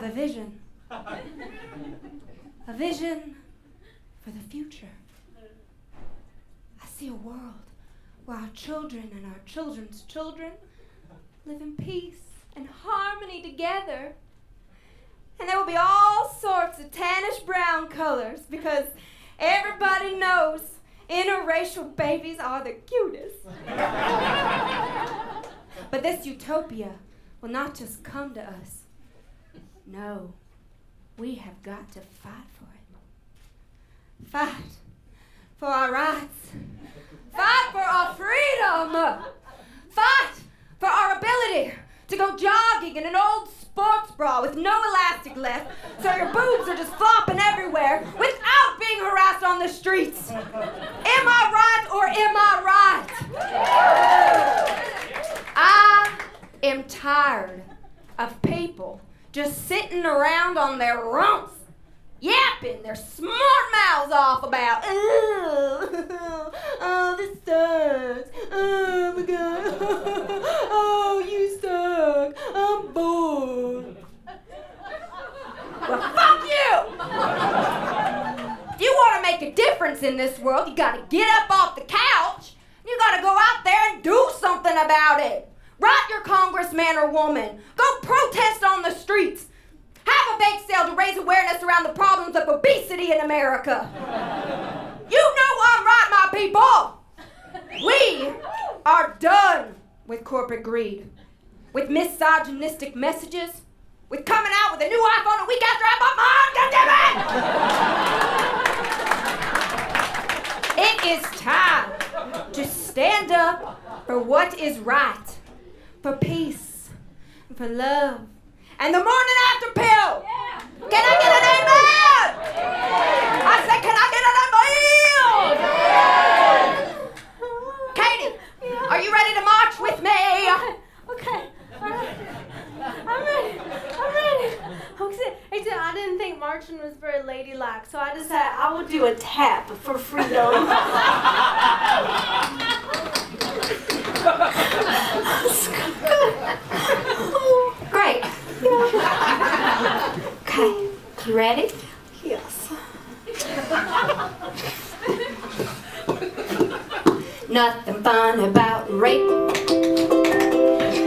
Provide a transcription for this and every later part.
have a vision. a vision for the future. I see a world where our children and our children's children live in peace and harmony together. And there will be all sorts of tannish brown colors because everybody knows interracial babies are the cutest. but this utopia will not just come to us. No, we have got to fight for it. Fight for our rights. Fight for our freedom. Fight for our ability to go jogging in an old sports bra with no elastic left, so your boobs are just flopping everywhere without being harassed on the streets. Am I right or am I right? I am tired of people just sitting around on their rumps yapping their smart mouths off about, oh, oh, this sucks. Oh my god. Oh, you suck. I'm bored. Well, fuck you! If you want to make a difference in this world, you gotta get up off the couch. You gotta go out there and do something about it. Write your congressman or woman. Go protest on the streets. Have a bake sale to raise awareness around the problems of obesity in America. You know I'm right, my people. We are done with corporate greed, with misogynistic messages, with coming out with a new iPhone a week after I bought mine. God damn it! It is time to stand up for what is right, for peace, for love and the morning after pill. Yeah. Can I get an amen? I said, can I get an amen? Katy, are you ready to march with me? Okay. I'm ready. I'm ready. Okay. I didn't think marching was very ladylike, so I decided I would do a tap for freedom. Great. okay, you ready? Yes. Nothing fun about rape.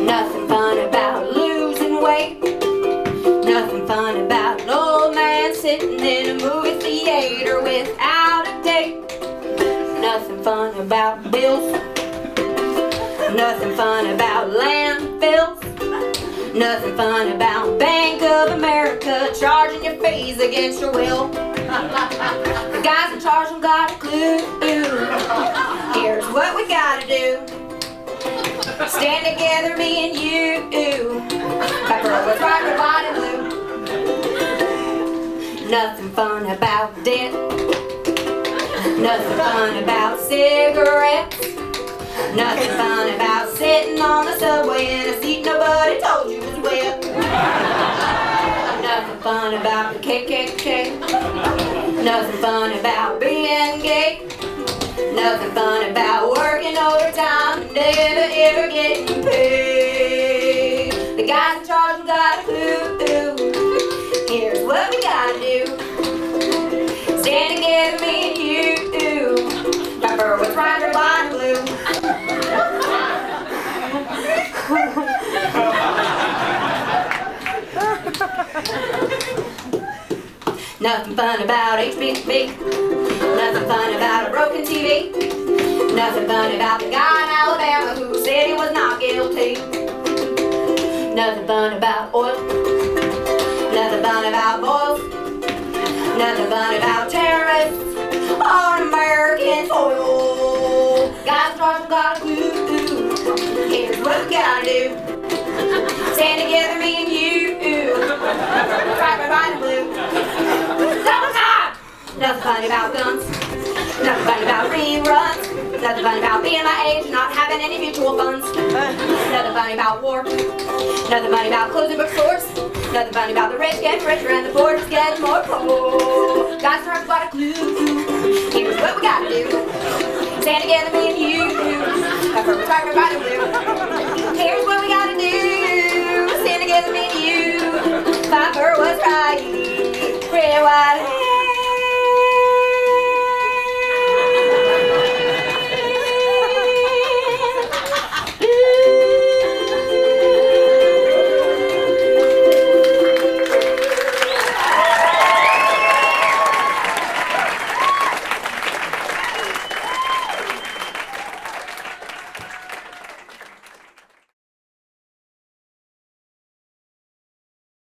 Nothing fun about losing weight. Nothing fun about an old man sitting in a movie theater without a date. Nothing fun about bills. Nothing fun about landfills. Nothing fun about Bank of America charging your fees against your will. the guys in charge don't got a clue. Here's what we gotta do. Stand together, me and you. Right, red, white, and blue. Nothing fun about debt. Nothing fun about cigarettes. Nothing fun about sitting on the subway KKK. Nothing fun about being gay. Nothing fun about working overtime never ever getting paid. The guys in charge got a clue. Here's what we gotta do. Nothing fun about HPV. Nothing fun about a broken TV. Nothing fun about the guy in Alabama who said he was not guilty. Nothing fun about oil. Nothing fun about boils. Nothing fun about terrorists on American soil. Guys, got a clue. Here's what we gotta do. Stand Funny about guns. Nothing funny about reruns. Nothing funny about being my age not having any mutual funds. Nothing funny about war. Nothing funny about closing bookstores. Nothing funny about the rich getting richer and the poor just getting more poor. Guys, Russell got a clue. Here's what we gotta do. Stand together, me and you. A purple right and. Here's what we gotta do. Stand together, me and you. Fight for was crying. Red, white,